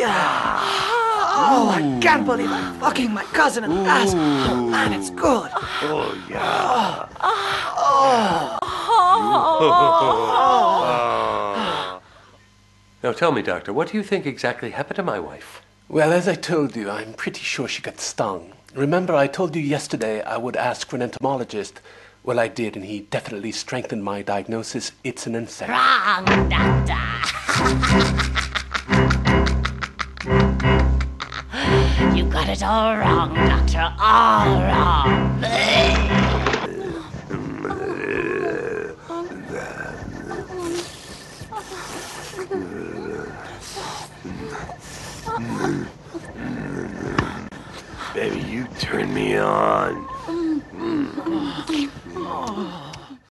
Yeah. Oh, I can't believe I'm fucking my cousin in the ass. Oh, man, it's good. Oh, yeah. Now tell me, Doctor, what do you think exactly happened to my wife? Well, as I told you, I'm pretty sure she got stung. Remember, I told you yesterday I would ask for an entomologist. Well, I did, and he definitely strengthened my diagnosis. It's an insect. Wrong, Doctor. You got it all wrong, Doctor. All wrong. Baby, you turn me on. Oh.